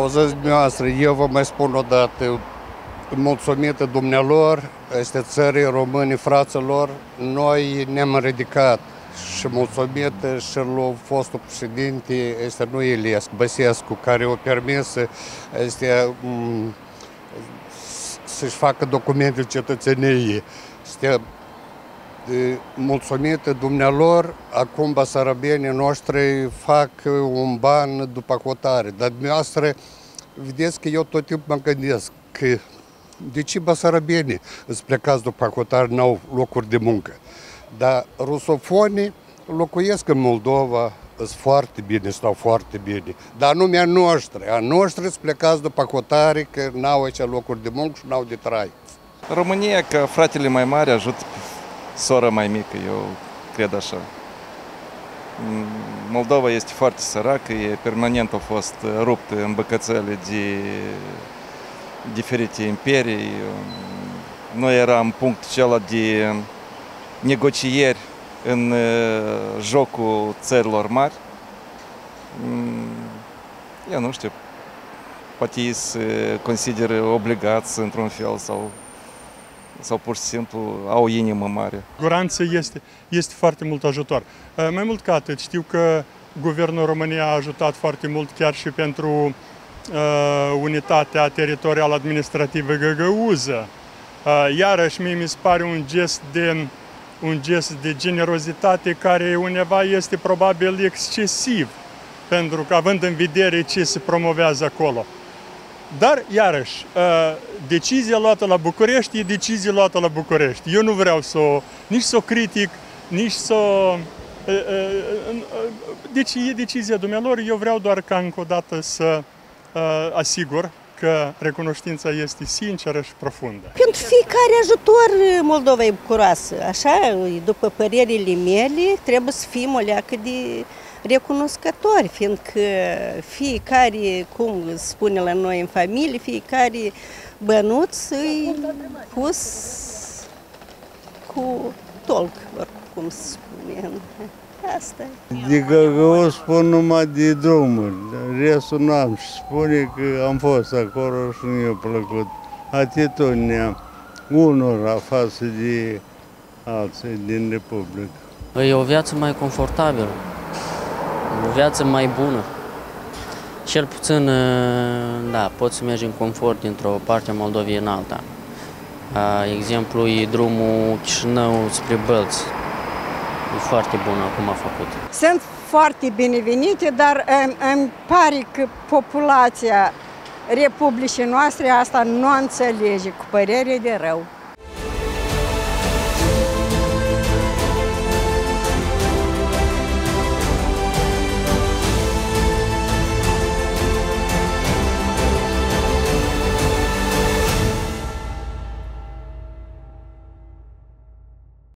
Auziți dumneavoastră, eu vă mai spun o dată, mulțumită dumnealor, este țării români, fraților, noi ne-am ridicat și mulțumită și lui fostul președinte, este nu Iliescu, Băsescu, care o permis este mm, să-și facă documente cetățeniei. Este mulțumită dumnealor, acum basarabenii noștri fac un ban după cotare. Dar dumneavoastră, vedeți că eu tot timpul mă gândesc că de ce basarabenii îți plecați după cotare, n-au locuri de muncă. Dar rusofonii locuiesc în Moldova, sunt foarte bine, stau foarte bine. Dar nu a noastră, a noastră îți plecați după cotare, că n-au aici locuri de muncă și n-au de trai. România, ca fratele mai mare, ajută sora mai mică, eu cred așa. Moldova este foarte săracă, e permanent a fost ruptă în băcățele de diferite imperii. Noi eram punct acela de negocieri în jocul țărilor mari. Eu nu știu, poate ei se consideră obligați într-un fel sau sau pur și simplu au inimă mare. Guranță este, este foarte mult ajutor. Uh, mai mult ca atât, știu că Guvernul României a ajutat foarte mult chiar și pentru uh, unitatea teritorială administrativă Găgăuză. Uh, iarăși mie mi se pare un gest de un gest de generozitate care undeva este probabil excesiv, pentru că având în vedere ce se promovează acolo. Dar, iarăși, ă, decizia luată la București e decizie luată la București. Eu nu vreau să o, nici să o critic, nici să... Ă, ă, deci e decizia dumnealor, eu vreau doar ca încă o dată să asigur că recunoștința este sinceră și profundă. Pentru fiecare ajutor Moldova e bucuroasă. Așa, după părerile mele, trebuie să fim o leacă de recunoscători, fiindcă fiecare, cum spune la noi în familie, fiecare bănuț îi pus cu tolc, cum se spune. Asta De Găgău spun numai de drumuri, restul nu am și spune că am fost acolo și nu i-a plăcut atitudinea unora față de alții din Republică. E o viață mai confortabilă o viață mai bună. Cel puțin, uh, da, poți să mergi în confort dintr-o parte a Moldovei în alta. Exemplu e drumul Chișinău spre Bălți. E foarte bun acum a făcut. Sunt foarte binevenite, dar îmi, îmi pare că populația Republicii noastre asta nu înțelege cu părere de rău.